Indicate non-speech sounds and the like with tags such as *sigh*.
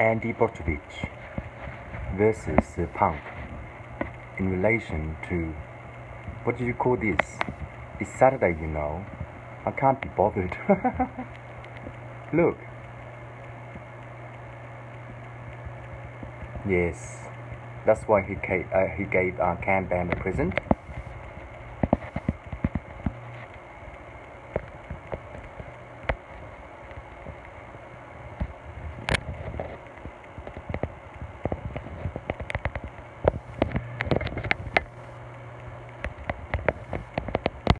Andy Botovich versus uh, Punk in relation to what do you call this? It's Saturday, you know. I can't be bothered. *laughs* Look. Yes, that's why he gave, uh, he gave uh, Cam Bam a present.